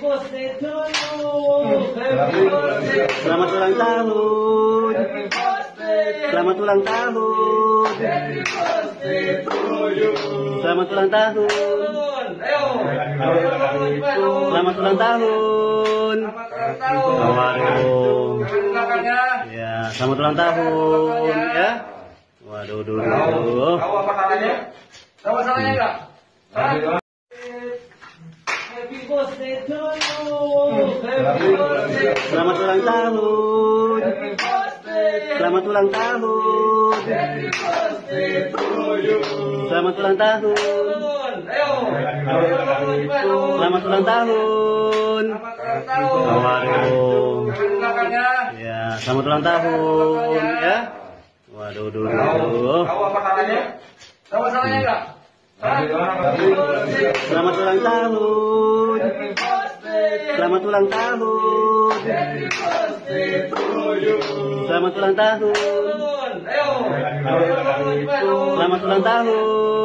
Selamat ulang tahun. Selamat ulang tahun. Selamat ulang tahun. Selamat ulang tahun. Selamat ulang. Ya, selamat ulang tahun ya. Waduh, dulu. Tahu apa salahnya? Tahu salahnya enggak? Birthday to you. Happy birthday. Selamat ulang tahun. Selamat ulang tahun. Happy birthday to you. Selamat ulang tahun. Ayo. Selamat ulang tahun. Selamat ulang tahun. Ya, selamat ulang tahun ya. Waduh, dulu. Tahu apa salahnya? Tahu salahnya enggak? Selamat ulang tahun. Selamat ulang tahun. Selamat ulang tahun. Selamat ulang tahun.